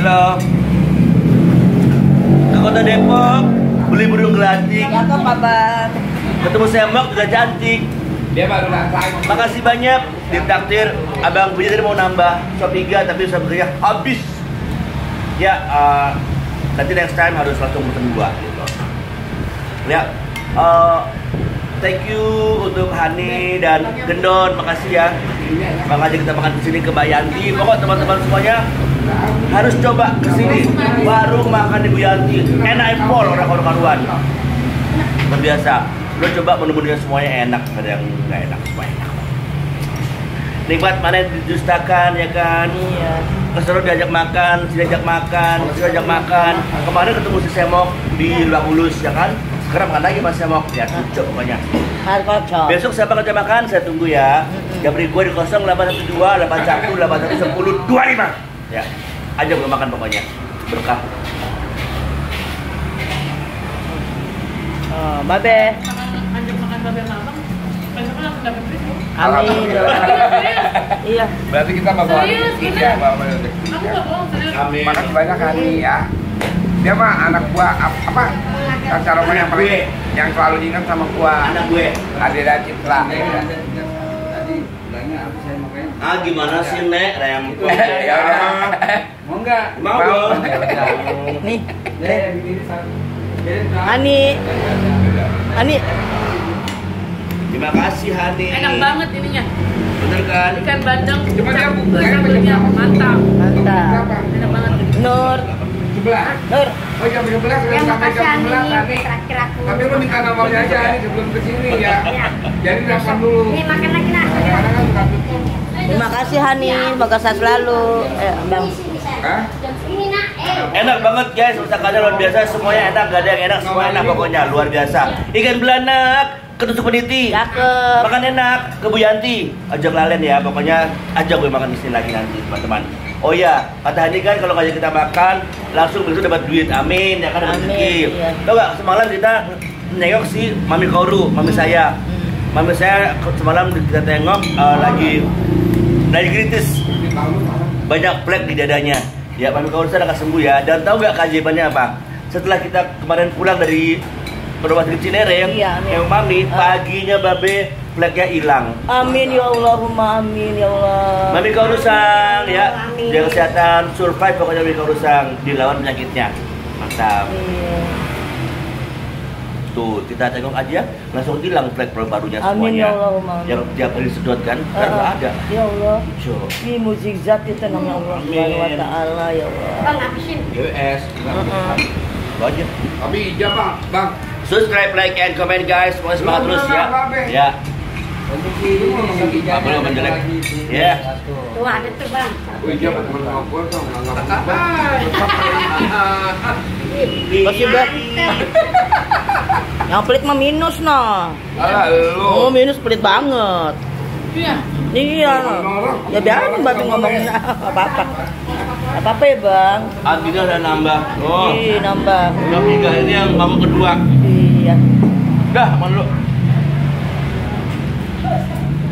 Halo. Ke kota Depok beli burung gelatik. Ya kok Bang. Ketemu semok juga cantik. Dia baru datang. Makasih banyak ditraktir. Abang punya tadi mau nambah shop 3 tapi shop 3 habis. Ya, eh, nanti next time harus langsung pesen dua gitu. Ya, eh, thank you untuk Hani dan Gendon, makasih ya. Makanya kita makan di sini ke Bayanti. Pokok teman-teman semuanya harus coba ke sini. Warung makan di Bu Yanti. Enak pol orang-orang karuan. Luar biasa. Lo coba menu-menunya semuanya enak, ada yang nggak enak, semua enak. Nikmat mana yang didustakan ya kan? Iya. Keseru diajak makan, sini ajak makan, sini ajak makan. Kemarin ketemu si Semok di Lebak Bulus ya kan? Sekarang makan lagi Mas Semok, ya cucuk pokoknya. Besok siapa kerja makan, saya tunggu ya. Jabri gue di 0812 81 81 10 25. Ya, aja gue makan pokoknya. Berkah. Oh, babe. Makan kan langsung dapet duit. Amin. Iya. Berarti kita bakal Serius, iya, bener? bakal Aku gak bohong serius. Amin. Makasih banyak Hani ya. Dia mah anak buah ap- apa? Kacau rumah yang paling yang selalu ingat sama gua. Anak gue. Adira Citra. Ah gimana sih Nek? Rem. Ya udah. Mau enggak? Mau Mau. dong. Nih. Ya. Jadi, Ani. Ani. Terima kasih Hani. Enak banget ininya. Bener kan? Ikan bandeng. Pakai mantap. Mantap. Enak banget. Nur. Sebelah. Nur. Oh jam 11 sudah Yang sampai jam 11 Ani, Hani. terakhir aku. Tapi lu minta nomornya aja Hani sebelum ke sini ya. Iya. Jadi telepon dulu. Nih makan lagi nak. Kadang-kadang kan suka tutup. Terima kasih Hani, semoga sehat selalu. Eh, Bang. Hah? Enak banget guys, masakannya luar biasa, semuanya enak, gak ada yang enak, semua enak pokoknya, luar biasa. Ikan belanak, ketusuk peniti, Cakep. makan enak, ke Bu Yanti, ajak lalen ya, pokoknya ajak gue makan di sini lagi nanti teman-teman. Oh iya, kata Hani kan kalau ngajak kita makan, langsung besok dapat duit, amin, ya kan dapat rezeki. iya. Tau gak, semalam kita nengok si Mami Koru, Mami saya. Hmm. Mami saya semalam kita tengok eh, lagi lagi kritis, banyak plek di dadanya. Ya, Mami Kaur saya akan sembuh ya. Dan tahu nggak keajaibannya apa? Setelah kita kemarin pulang dari rumah sakit Cinereng, Iya, yang Mami Ah. paginya babe pleknya hilang. Amin ya Allahumma amin ya Allah. Mami Kaur Rusang ya, Amin. jaga kesehatan, survive pokoknya Mami Kaur Rusang dilawan penyakitnya. Mantap. Iya. Tuh, kita tengok aja langsung hilang plek barunya Amin semuanya. ya Allahumma amin. Yang tiap hari sedot kan, nggak ah. ada. Ya Allah. Hijau. Ini mukjizat itu namanya Allah Subhanahu wa Amin. taala ya Allah. Bang habisin. US. Heeh. Itu aja. Tapi bang, bang. Subscribe, like, and comment guys. Semoga semangat terus ya. Ya. Ngomong jelek. Ya. Tuh ada tuh bang. Aku ijab teman sama gua tuh nggak nggak Kasih Bang. Yang pelit mah minus nah. Alah Oh, minus pelit banget. Iya. Iya. Ya biarin babi ngomongin apa-apa. Apa-apa ya, Bang? Artinya udah nambah. Oh. Ih, nambah. Udah tiga ini yang kamu kedua. Iya. Dah, makan Thank you.